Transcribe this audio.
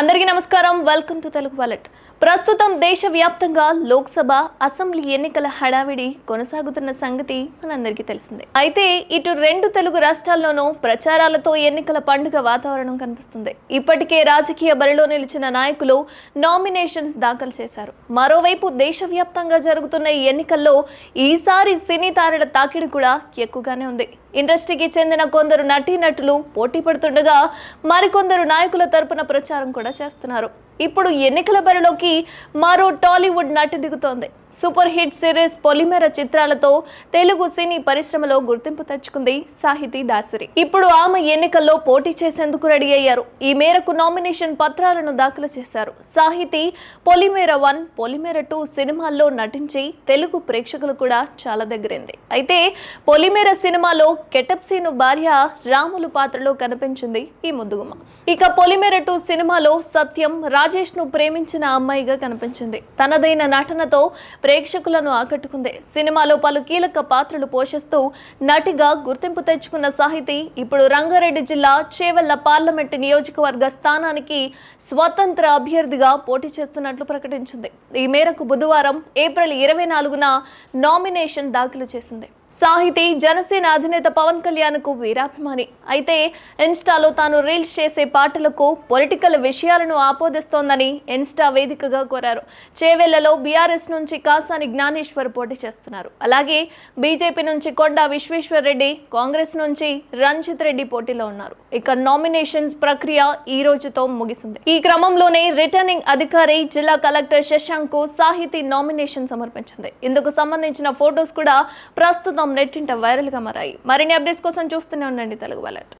అందరికీ నమస్కారం. Welcome to Telugu wallet ప్రస్తుతం దేశవ్యాప్తంగా లోక్సభ అసెంబ్లీ ఎన్నికల హడావిడి కొనసాగుతున్న సంగతి మనందరికీ తెలిసిందే. అయితే ఇటు రెండు తెలుగు రాష్ట్రాల్లోనూ ప్రచారాలతో ఎన్నికల పండుగ వాతావరణం కనిపిస్తుంది. ఇప్పటికే రాజకీయ బరిలో నిలిచిన నాయకులు నామినేషన్స్ దాఖలు చేశారు. మరోవైపు దేశవ్యాప్తంగా జరుగుతున్న ఈ ఎన్నికల్లో ఈసారి సినీ తారల తాకిడి కూడా ఎక్కువగానే ఉంది. ఇండస్ట్రీకి చెందిన కొందరు నటీనటులు పోటీ పడుతుండగా మరికొందరు నాయకుల తరపున ప్రచారం కూడా చేస్తున్నారు. ఇప్పుడు ఎన్నికల బరిలోకి మరో టాలీవుడ్ నటి దిగుతోంది. సూపర్ హిట్ సిరీస్ పొలిమేర చిత్రాలతో తెలుగు సినీ పరిశ్రమలో గుర్తింపు తెచ్చుకుంది సాహితీ దాసరి. ఇప్పుడు ఆమె ఎన్నికల్లో పోటీ చేసేందుకు రెడీ అయ్యారు. ఈ మేరకు నామినేషన్ పత్రాలను దాఖలు చేశారు. సాహితీ పొలిమేర వన్ పొలిమేర టూ సినిమాల్లో నటించి తెలుగు ప్రేక్షకులు కూడా చాలా దగ్గరైంది. అయితే పొలిమేర సినిమాలో కెటప్సీను భార్య రాములు పాత్రలో కనిపించింది ఈ ముద్దుగుమ ఇక పొలిమేర టూ సినిమాలో సత్యం రాజ్ ను ప్రేమించిన అమ్మాయిగా కనిపించింది. తనదైన నటనతో ప్రేక్షకులను ఆకట్టుకుంది. సినిమాలో పలు కీలక పాత్రలు పోషిస్తూ నటిగా గుర్తింపు తెచ్చుకున్న సాహితి ఇప్పుడు రంగారెడ్డి జిల్లా చేవెళ్ళ పార్లమెంటు నియోజకవర్గ స్థానానికి స్వతంత్ర అభ్యర్థిగా పోటీ చేస్తున్నట్లు ప్రకటించింది. ఈ మేరకు బుధవారం ఏప్రిల్ ఇరవై నాలుగున నామినేషన్ దాఖలు చేసింది. సాహితి జనసేన అధినేత పవన్ కళ్యాణ్కు వీరాభిమాని. అయితే ఇన్స్టాలో తాను రీల్స్ చేసే పాటలకు పొలిటికల్ విషయాలను ఆపోదిస్తోందని ఇన్స్టా వేదికగా కోరారు. చేవెళ్ళలో బీఆర్ఎస్ నుంచి కాసాని జ్ఞానేశ్వర్ పోటీ చేస్తున్నారు. అలాగే బీజేపీ నుంచి కొండా విశ్వేశ్వర్ రెడ్డి కాంగ్రెస్ నుంచి రంజిత్ రెడ్డి పోటీలో ఉన్నారు. ఇక నామినేషన్స్ ప్రక్రియ ఈ రోజుతో ముగిసింది. ఈ క్రమంలోనే రిటర్నింగ్ అధికారి జిల్లా కలెక్టర్ శశాంక్కు సాహితీ నామినేషన్ సమర్పించింది. ఇందుకు సంబంధించిన ఫొటోస్ కూడా ప్రస్తుతం నెట్టింట వైరల్గా మారాయి. మరిన్ని అప్డేట్స్ కోసం చూస్తూనే ఉండండి తెలుగు వాలెట్